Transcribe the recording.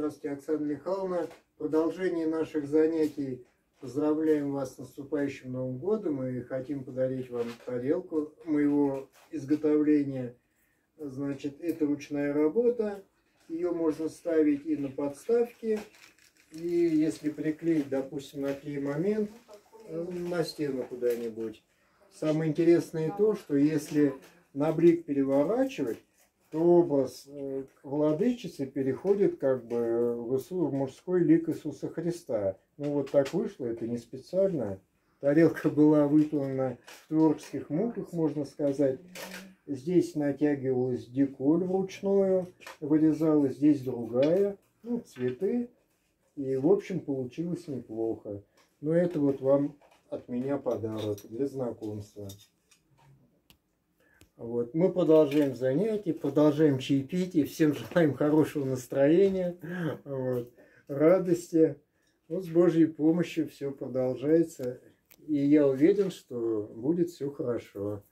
Здравствуйте, Оксана Михайловна. В продолжении наших занятий поздравляем вас с наступающим Новым годом и хотим подарить вам тарелку моего изготовления. Значит, это ручная работа. Ее можно ставить и на подставке, и если приклеить, допустим, на клей-момент, э, на стену куда-нибудь. Самое интересное то, что если на блик переворачивать, то образ э, владычицы переходит как бы в мужской лик Иисуса Христа. Ну вот так вышло, это не специально. Тарелка была выполнена в творческих муках, можно сказать. Здесь натягивалась деколь вручную, вырезалась, здесь другая, ну, цветы. И, в общем, получилось неплохо. Но это вот вам от меня подарок для знакомства. Вот. Мы продолжаем занятия, продолжаем чаепитие. Всем желаем хорошего настроения, вот, радости. Вот с Божьей помощью все продолжается. И я уверен, что будет все хорошо.